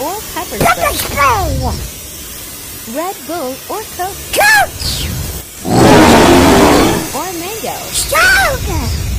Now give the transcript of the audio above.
or pepper spray. Red Bull or Coke. Coke! Or mango. Soda!